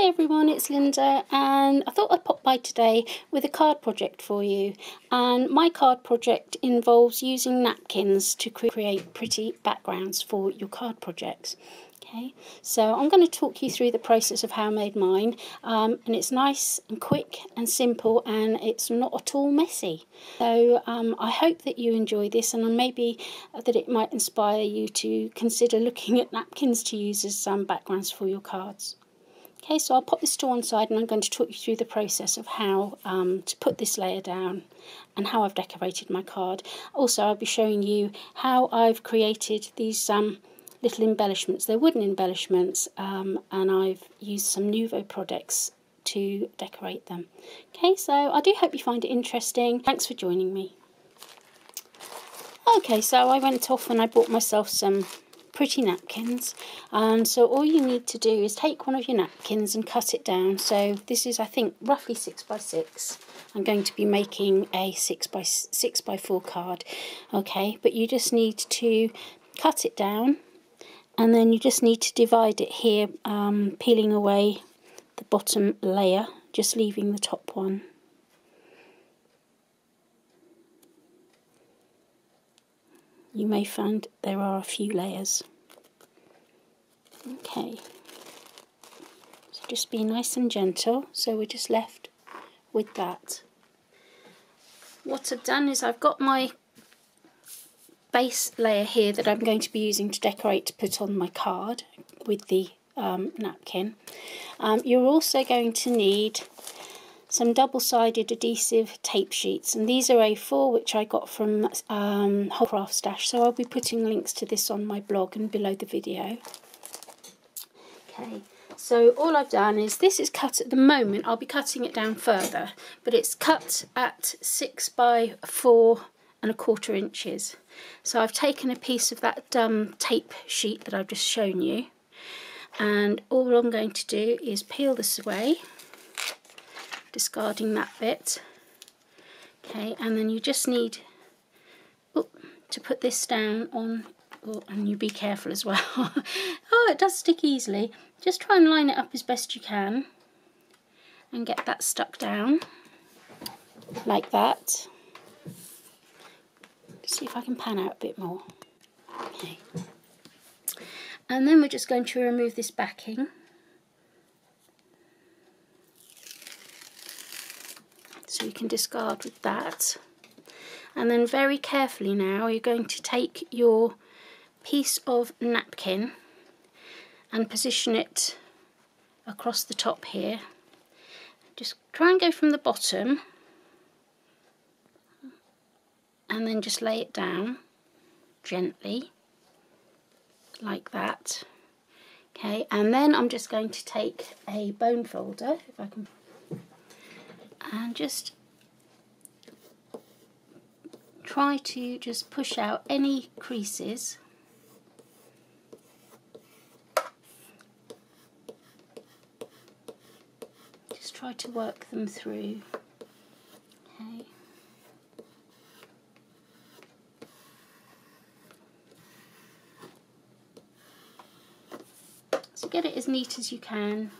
Hi everyone, it's Linda and I thought I'd pop by today with a card project for you. And my card project involves using napkins to create pretty backgrounds for your card projects. Okay, so I'm going to talk you through the process of how I made mine um, and it's nice and quick and simple and it's not at all messy. So um, I hope that you enjoy this and maybe that it might inspire you to consider looking at napkins to use as some backgrounds for your cards. Okay, so I'll pop this to one side and I'm going to talk you through the process of how um, to put this layer down and how I've decorated my card. Also, I'll be showing you how I've created these um, little embellishments. They're wooden embellishments um, and I've used some Nuvo products to decorate them. Okay, so I do hope you find it interesting. Thanks for joining me. Okay, so I went off and I bought myself some pretty napkins. And so all you need to do is take one of your napkins and cut it down. So this is I think roughly six by six. I'm going to be making a six by six by four card okay? But you just need to cut it down and then you just need to divide it here um, peeling away the bottom layer just leaving the top one you may find there are a few layers. Okay, so just be nice and gentle, so we're just left with that. What I've done is I've got my base layer here that I'm going to be using to decorate to put on my card with the um, napkin. Um, you're also going to need some double-sided adhesive tape sheets and these are A4 which I got from um, Craft Stash so I'll be putting links to this on my blog and below the video. Okay, so all I've done is this is cut at the moment, I'll be cutting it down further, but it's cut at 6 by 4 and a quarter inches. So I've taken a piece of that um, tape sheet that I've just shown you and all I'm going to do is peel this away discarding that bit. Okay, and then you just need oh, to put this down on, oh, and you be careful as well. oh, it does stick easily. Just try and line it up as best you can and get that stuck down like that. See if I can pan out a bit more. Okay. And then we're just going to remove this backing. So you can discard with that. And then very carefully now you're going to take your piece of napkin and position it across the top here. Just try and go from the bottom and then just lay it down gently like that. Okay, and then I'm just going to take a bone folder, if I can and just try to just push out any creases. Just try to work them through. Okay. So get it as neat as you can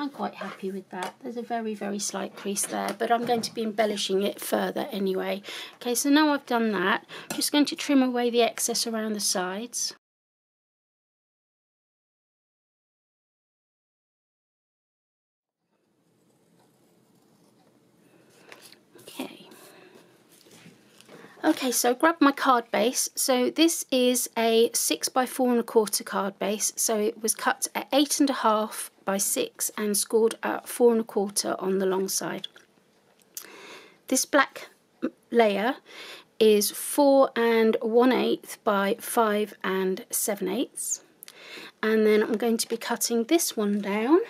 I'm quite happy with that. There's a very, very slight crease there, but I'm going to be embellishing it further anyway. Okay, so now I've done that, I'm just going to trim away the excess around the sides. Okay. So grab my card base. So this is a six by four and a quarter card base. So it was cut at eight and a half by 6 and scored at 4 and a quarter on the long side. This black layer is 4 and 1 8 by 5 and 7 eighths and then I'm going to be cutting this one down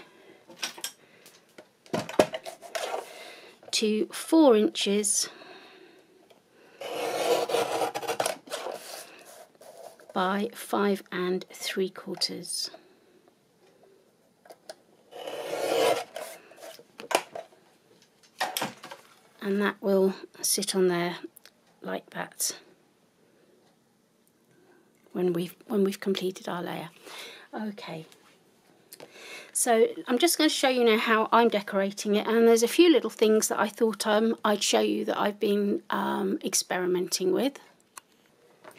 to 4 inches by 5 and 3 quarters. And that will sit on there like that when we've when we've completed our layer okay So I'm just going to show you now how I'm decorating it and there's a few little things that I thought um, I'd show you that I've been um, experimenting with.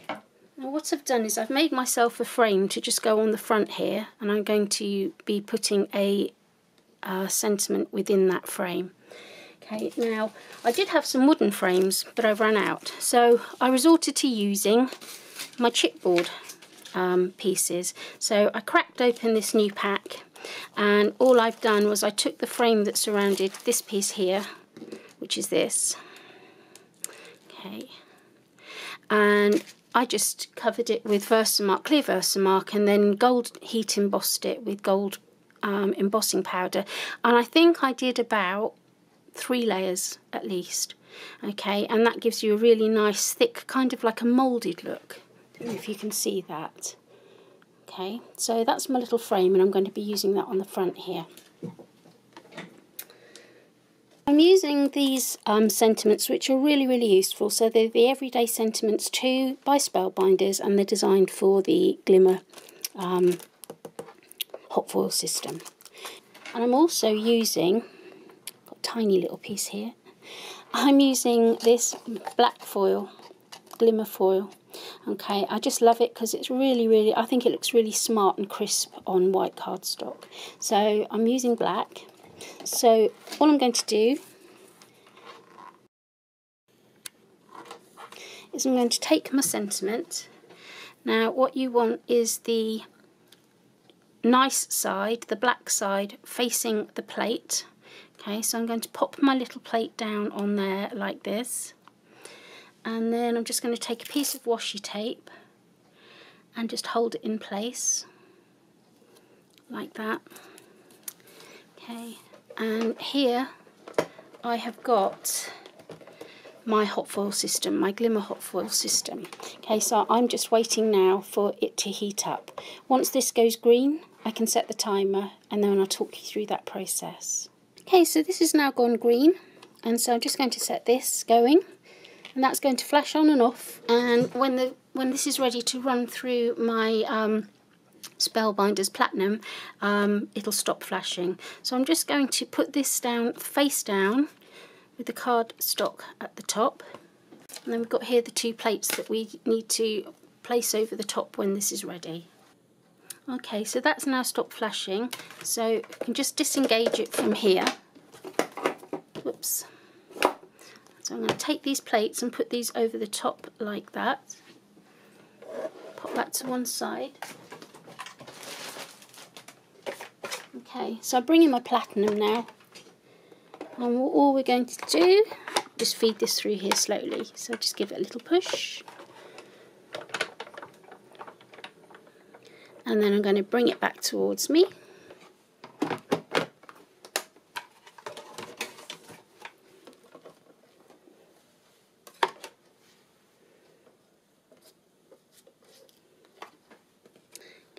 Now what I've done is I've made myself a frame to just go on the front here and I'm going to be putting a uh, sentiment within that frame. Now I did have some wooden frames but I've run out. So I resorted to using my chipboard um, pieces. So I cracked open this new pack and all I've done was I took the frame that surrounded this piece here which is this. Okay. And I just covered it with Versamark, clear Versamark and then gold heat embossed it with gold um, embossing powder. And I think I did about three layers at least okay and that gives you a really nice thick kind of like a moulded look if you can see that Okay, so that's my little frame and I'm going to be using that on the front here. I'm using these um, sentiments which are really really useful so they're the Everyday Sentiments too by Spellbinders and they're designed for the Glimmer um, hot foil system. And I'm also using, tiny little piece here, I'm using this black foil, glimmer foil Okay, I just love it because it's really, really, I think it looks really smart and crisp on white cardstock. So I'm using black. So all I'm going to do is I'm going to take my sentiment. Now what you want is the nice side, the black side, facing the plate. Okay, so I'm going to pop my little plate down on there like this and then I'm just going to take a piece of washi tape and just hold it in place like that okay and here I have got my hot foil system, my glimmer hot foil system. Okay, so I'm just waiting now for it to heat up. Once this goes green, I can set the timer and then I'll talk you through that process. Okay, so this has now gone green and so I'm just going to set this going and that's going to flash on and off and when the when this is ready to run through my um, Spellbinders Platinum um, it'll stop flashing. So I'm just going to put this down face down with the card stock at the top. And then we've got here the two plates that we need to place over the top when this is ready okay so that's now stopped flashing so you can just disengage it from here whoops so I'm going to take these plates and put these over the top like that. Pop that to one side. Okay, so I bring in my platinum now. And all we're going to do, just feed this through here slowly. So just give it a little push. And then I'm going to bring it back towards me.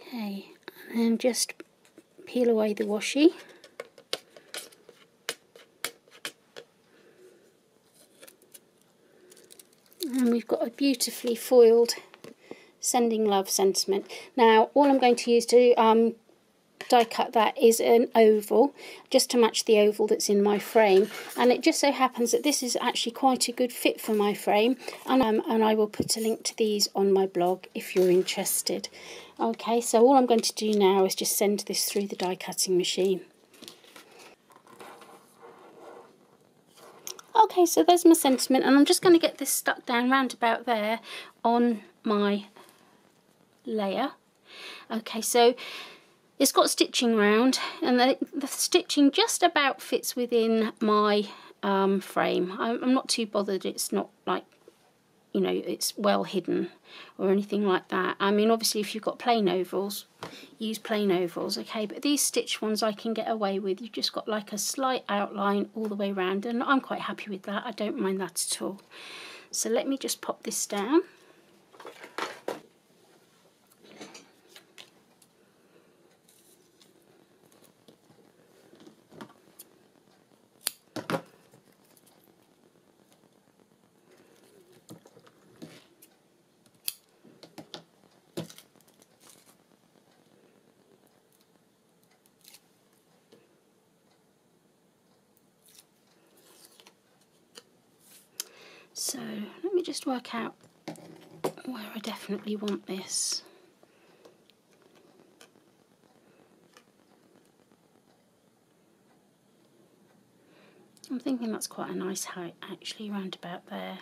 Okay, and then just peel away the washi. And we've got a beautifully foiled sending love sentiment. Now all I'm going to use to um, die cut that is an oval just to match the oval that's in my frame and it just so happens that this is actually quite a good fit for my frame and, um, and I will put a link to these on my blog if you're interested. Okay so all I'm going to do now is just send this through the die cutting machine. Okay so there's my sentiment and I'm just going to get this stuck down round about there on my layer. Okay so it's got stitching round and the, the stitching just about fits within my um, frame. I'm, I'm not too bothered it's not like you know it's well hidden or anything like that. I mean obviously if you've got plain ovals use plain ovals okay but these stitch ones I can get away with. You've just got like a slight outline all the way around and I'm quite happy with that. I don't mind that at all. So let me just pop this down. Me just work out where I definitely want this. I'm thinking that's quite a nice height actually round about there.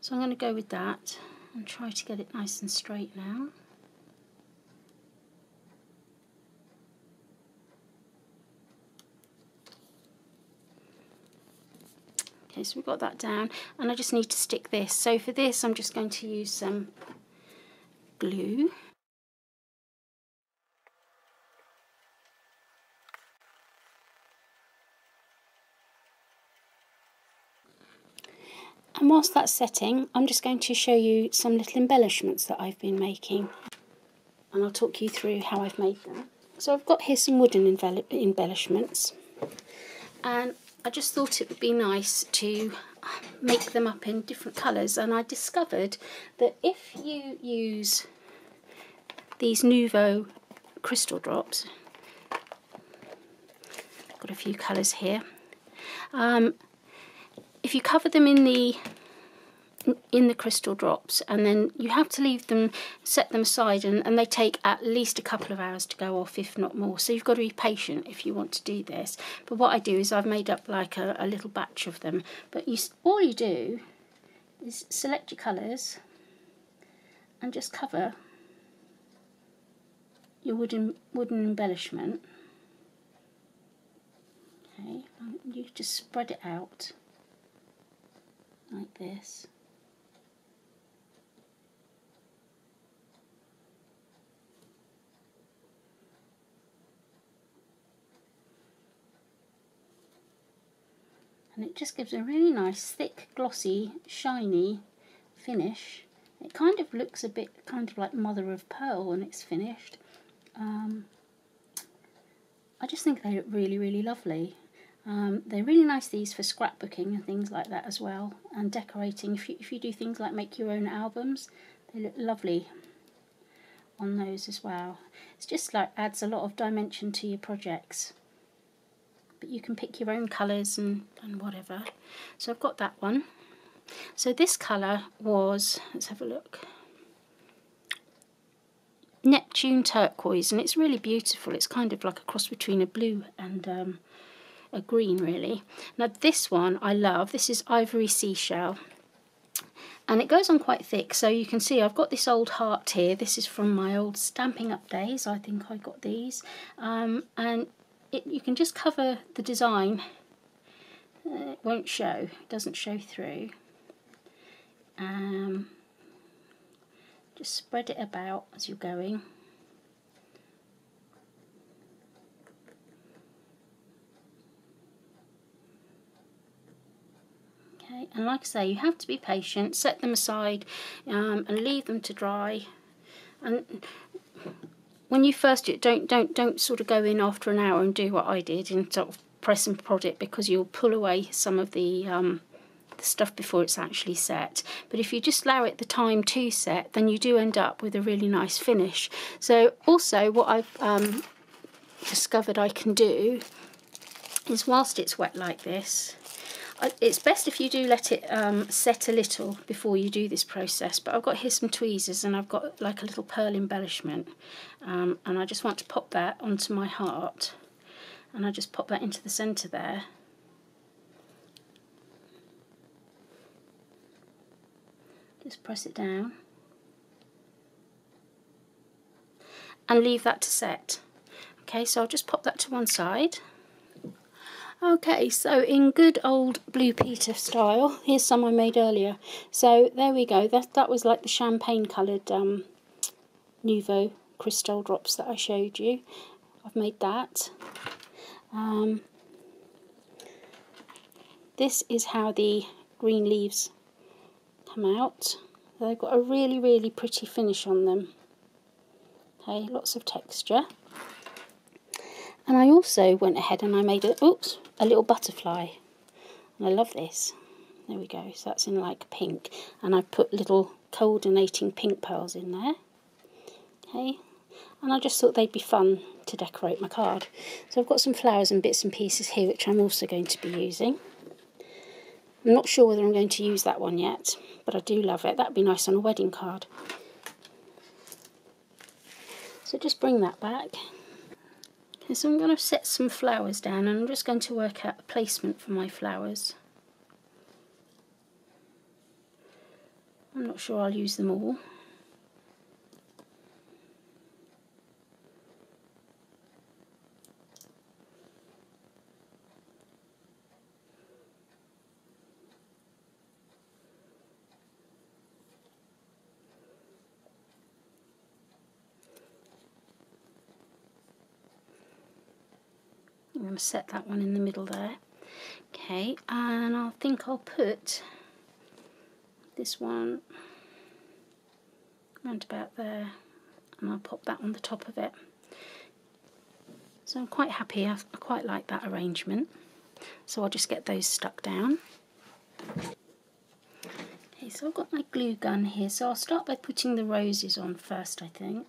So I'm going to go with that and try to get it nice and straight now. Okay, so we've got that down and I just need to stick this. So for this I'm just going to use some glue. And whilst that's setting, I'm just going to show you some little embellishments that I've been making. And I'll talk you through how I've made them. So I've got here some wooden embellishments. And I just thought it would be nice to make them up in different colours and I discovered that if you use these Nuvo crystal drops, got a few colours here, um, if you cover them in the in the crystal drops and then you have to leave them set them aside and, and they take at least a couple of hours to go off if not more. So you've got to be patient if you want to do this. But what I do is I've made up like a, a little batch of them. But you all you do is select your colours and just cover your wooden wooden embellishment. Okay you just spread it out like this and it just gives a really nice thick glossy shiny finish. It kind of looks a bit kind of like mother of pearl when it's finished. Um, I just think they look really really lovely. Um, they're really nice these for scrapbooking and things like that as well and decorating. If you, if you do things like make your own albums they look lovely on those as well. It's just like adds a lot of dimension to your projects but you can pick your own colours and, and whatever. So I've got that one. So this colour was, let's have a look, Neptune turquoise and it's really beautiful. It's kind of like a cross between a blue and um, a green really. Now this one I love. This is Ivory Seashell and it goes on quite thick so you can see I've got this old heart here this is from my old Stampin' Up days I think I got these um, and it, you can just cover the design. Uh, it won't show, it doesn't show through. Um, just spread it about as you're going. Okay, and like I say, you have to be patient, set them aside um, and leave them to dry. And when you first do it, don't don't don't sort of go in after an hour and do what I did and sort of press and prod it because you'll pull away some of the um, the stuff before it's actually set. But if you just allow it the time to set, then you do end up with a really nice finish. So also what I've um, discovered I can do is whilst it's wet like this, it's best if you do let it um, set a little before you do this process but I've got here some tweezers and I've got like a little pearl embellishment um, and I just want to pop that onto my heart and I just pop that into the centre there. Just press it down. And leave that to set. Okay so I'll just pop that to one side Okay, so in good old Blue Peter style, here's some I made earlier. So there we go, that, that was like the champagne coloured um, crystal drops that I showed you. I've made that. Um, this is how the green leaves come out. They've got a really, really pretty finish on them. Okay, lots of texture. And I also went ahead and I made it, oops, a little butterfly. And I love this. There we go. So that's in like pink. And I put little coordinating pink pearls in there. Okay. And I just thought they'd be fun to decorate my card. So I've got some flowers and bits and pieces here which I'm also going to be using. I'm not sure whether I'm going to use that one yet, but I do love it. That'd be nice on a wedding card. So just bring that back. So I'm going to set some flowers down and I'm just going to work out a placement for my flowers. I'm not sure I'll use them all. Going to set that one in the middle there. Okay, and I think I'll put this one round about there and I'll pop that on the top of it. So I'm quite happy, I quite like that arrangement. So I'll just get those stuck down. Okay, so I've got my glue gun here, so I'll start by putting the roses on first I think.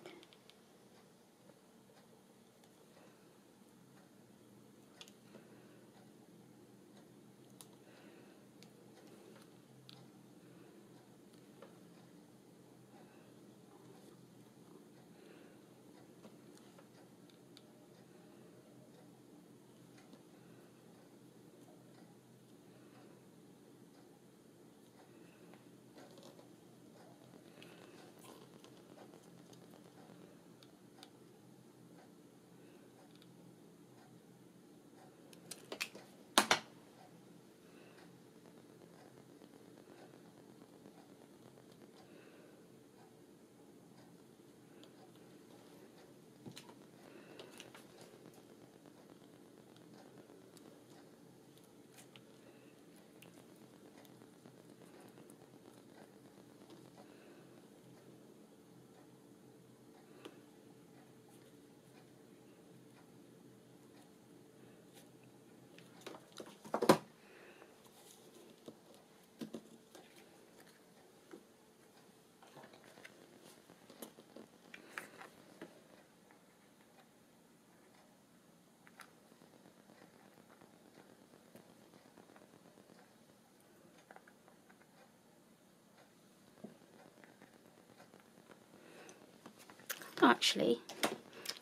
Actually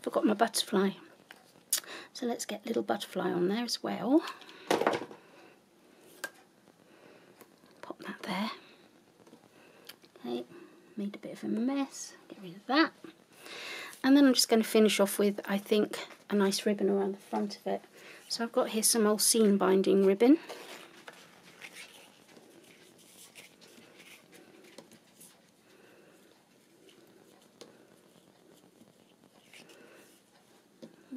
forgot my butterfly. So let's get little butterfly on there as well. Pop that there. Okay made a bit of a mess. Get rid of that. And then I'm just going to finish off with I think a nice ribbon around the front of it. So I've got here some old seam binding ribbon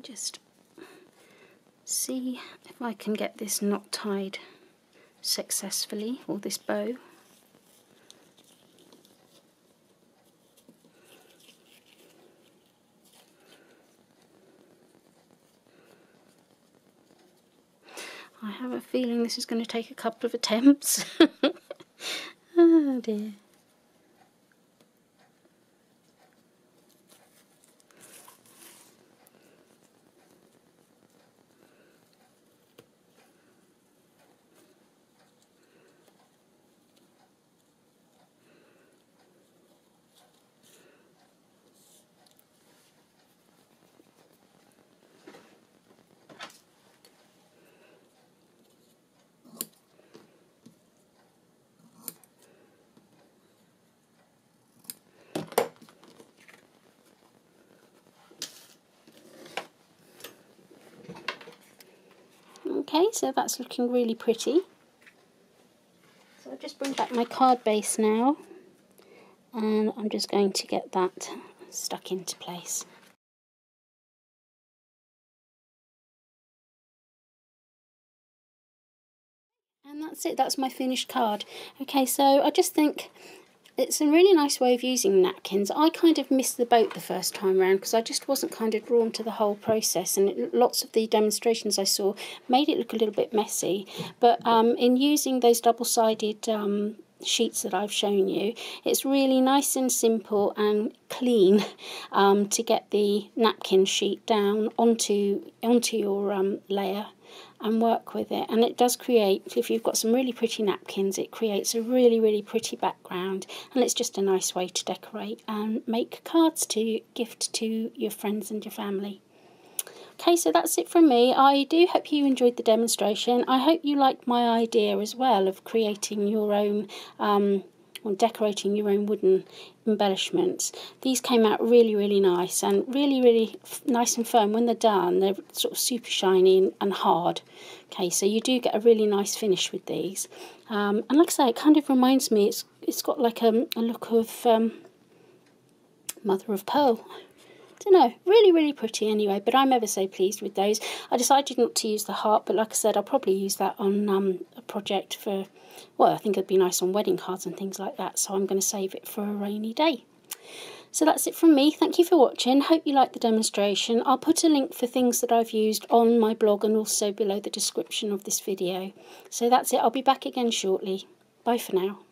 just see if I can get this knot tied successfully, or this bow. I have a feeling this is going to take a couple of attempts. oh dear. Okay, so that's looking really pretty. So I'll just bring back my card base now and I'm just going to get that stuck into place. And that's it, that's my finished card. Okay, so I just think it's a really nice way of using napkins. I kind of missed the boat the first time around because I just wasn't kind of drawn to the whole process and it, lots of the demonstrations I saw made it look a little bit messy. But um, in using those double-sided um, sheets that I've shown you. It's really nice and simple and clean um, to get the napkin sheet down onto, onto your um, layer and work with it and it does create if you've got some really pretty napkins it creates a really really pretty background and it's just a nice way to decorate and make cards to gift to your friends and your family Okay, so that's it from me. I do hope you enjoyed the demonstration. I hope you liked my idea as well of creating your own um, or decorating your own wooden embellishments. These came out really, really nice and really, really nice and firm. When they're done, they're sort of super shiny and hard. Okay, so you do get a really nice finish with these. Um, and like I say, it kind of reminds me, it's it's got like a, a look of um, mother of pearl don't know, really, really pretty anyway, but I'm ever so pleased with those. I decided not to use the heart, but like I said, I'll probably use that on um, a project for, well, I think it'd be nice on wedding cards and things like that, so I'm going to save it for a rainy day. So that's it from me. Thank you for watching. Hope you liked the demonstration. I'll put a link for things that I've used on my blog and also below the description of this video. So that's it. I'll be back again shortly. Bye for now.